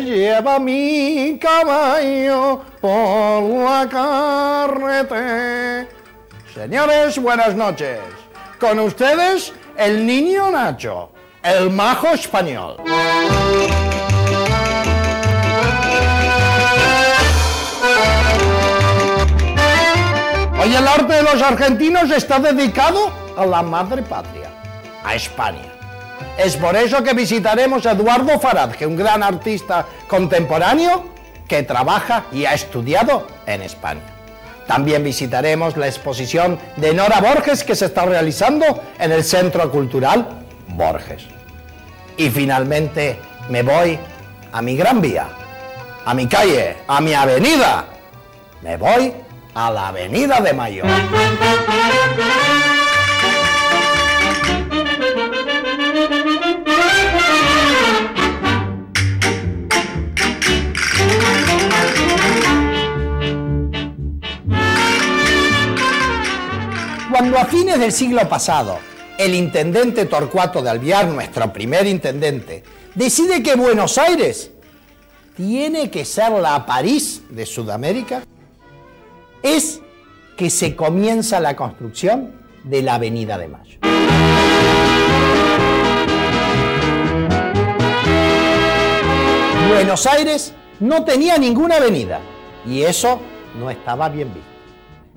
lleva mi caballo por la carretera. Señores, buenas noches. Con ustedes, el niño Nacho, el majo español. Hoy el arte de los argentinos está dedicado a la madre patria, a España. Es por eso que visitaremos a Eduardo Faradje, un gran artista contemporáneo que trabaja y ha estudiado en España. También visitaremos la exposición de Nora Borges que se está realizando en el Centro Cultural Borges. Y finalmente me voy a mi gran vía, a mi calle, a mi avenida. Me voy a la Avenida de Mayo. Fines del siglo pasado el intendente Torcuato de Alviar, nuestro primer intendente, decide que Buenos Aires tiene que ser la París de Sudamérica, es que se comienza la construcción de la Avenida de Mayo. Buenos Aires no tenía ninguna avenida y eso no estaba bien visto.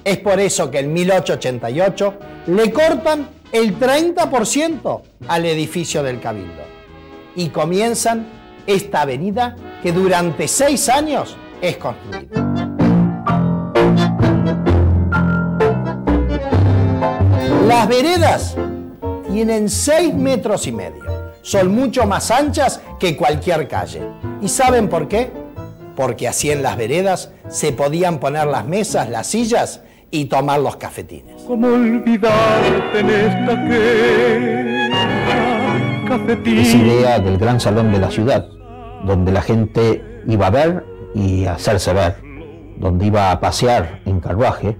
Es por eso que en 1888 le cortan el 30% al edificio del Cabildo y comienzan esta avenida que durante seis años es construida. Las veredas tienen 6 metros y medio. Son mucho más anchas que cualquier calle. ¿Y saben por qué? Porque así en las veredas se podían poner las mesas, las sillas y tomar los cafetines. ¿Cómo olvidarte en esta cafetín? Es idea del gran salón de la ciudad, donde la gente iba a ver y a hacerse ver, donde iba a pasear en carruaje,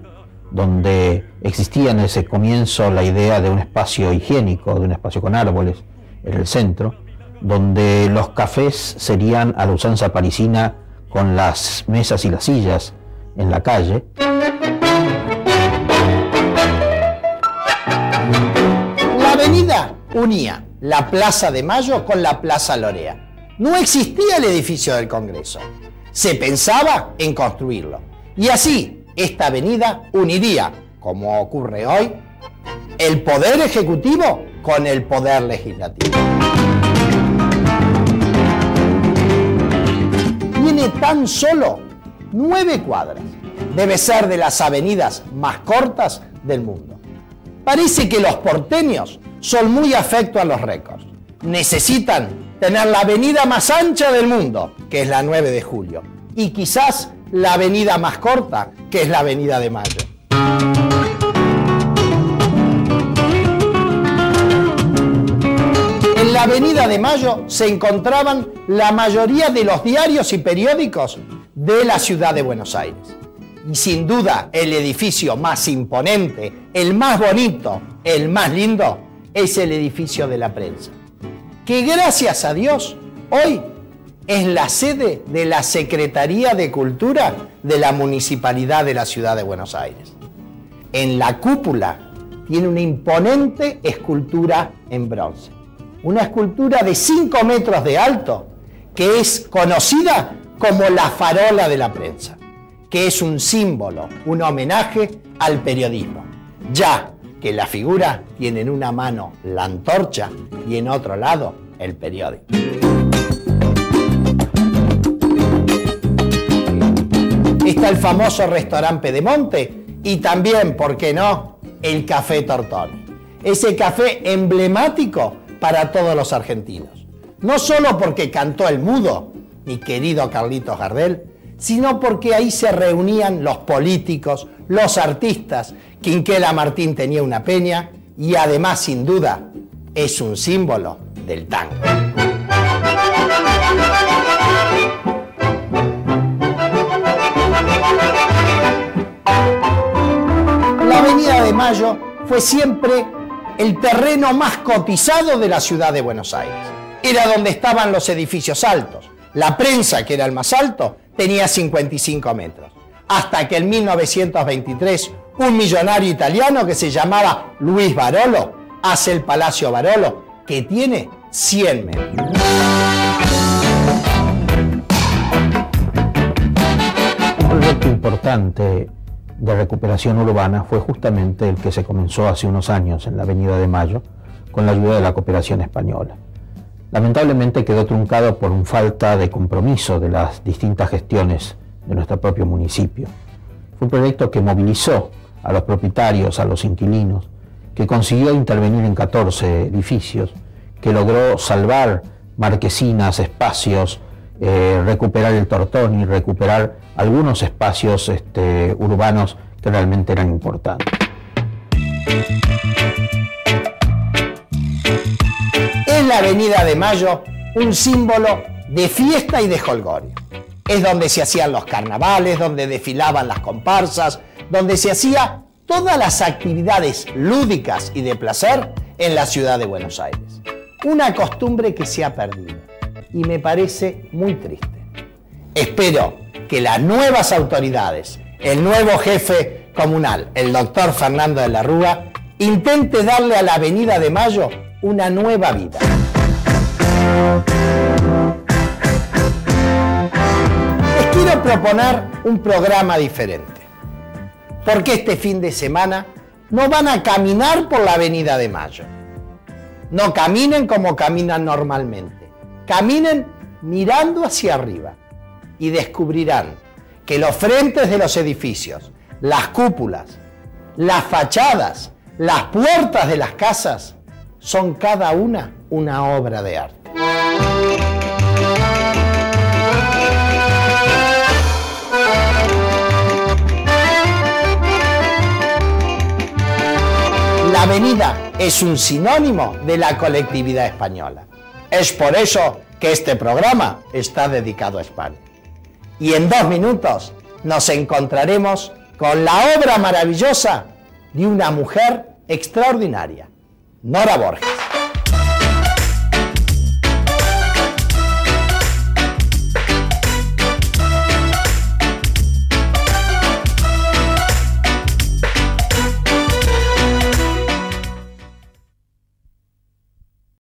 donde existía en ese comienzo la idea de un espacio higiénico, de un espacio con árboles en el centro, donde los cafés serían a la usanza parisina con las mesas y las sillas en la calle. Unía la Plaza de Mayo con la Plaza Lorea. No existía el edificio del Congreso. Se pensaba en construirlo. Y así, esta avenida uniría, como ocurre hoy, el poder ejecutivo con el poder legislativo. Tiene tan solo nueve cuadras. Debe ser de las avenidas más cortas del mundo. Parece que los porteños son muy afectos a los récords. Necesitan tener la avenida más ancha del mundo, que es la 9 de julio, y quizás la avenida más corta, que es la Avenida de Mayo. En la Avenida de Mayo se encontraban la mayoría de los diarios y periódicos de la ciudad de Buenos Aires. Y sin duda el edificio más imponente, el más bonito, el más lindo, es el edificio de la prensa. Que gracias a Dios hoy es la sede de la Secretaría de Cultura de la Municipalidad de la Ciudad de Buenos Aires. En la cúpula tiene una imponente escultura en bronce. Una escultura de 5 metros de alto que es conocida como la farola de la prensa, que es un símbolo, un homenaje al periodismo, ya que la figura tiene en una mano la antorcha y en otro lado el periódico. está el famoso restaurante Pedemonte y también, ¿por qué no?, el Café Tortoni. Ese café emblemático para todos los argentinos. No solo porque cantó el mudo, mi querido Carlitos Gardel, sino porque ahí se reunían los políticos, los artistas. Quinquela Martín tenía una peña y además, sin duda, es un símbolo del tango. La Avenida de Mayo fue siempre el terreno más cotizado de la ciudad de Buenos Aires. era donde estaban los edificios altos. La prensa, que era el más alto, tenía 55 metros. Hasta que en 1923 un millonario italiano que se llamaba Luis Barolo hace el Palacio Barolo, que tiene 100 metros. Un proyecto importante de recuperación urbana fue justamente el que se comenzó hace unos años en la Avenida de Mayo con la ayuda de la cooperación española. Lamentablemente quedó truncado por un falta de compromiso de las distintas gestiones de nuestro propio municipio. Fue un proyecto que movilizó a los propietarios, a los inquilinos, que consiguió intervenir en 14 edificios, que logró salvar marquesinas, espacios, eh, recuperar el tortón y recuperar algunos espacios este, urbanos que realmente eran importantes. La Avenida de Mayo un símbolo de fiesta y de holgorio. Es donde se hacían los carnavales, donde desfilaban las comparsas, donde se hacía todas las actividades lúdicas y de placer en la ciudad de Buenos Aires. Una costumbre que se ha perdido y me parece muy triste. Espero que las nuevas autoridades, el nuevo jefe comunal, el doctor Fernando de la Rúa, intente darle a la Avenida de Mayo una nueva vida. Les quiero proponer un programa diferente porque este fin de semana no van a caminar por la Avenida de Mayo. No caminen como caminan normalmente. Caminen mirando hacia arriba y descubrirán que los frentes de los edificios, las cúpulas, las fachadas, las puertas de las casas son cada una una obra de arte. La avenida es un sinónimo de la colectividad española. Es por eso que este programa está dedicado a España. Y en dos minutos nos encontraremos con la obra maravillosa de una mujer extraordinaria, Nora Borges.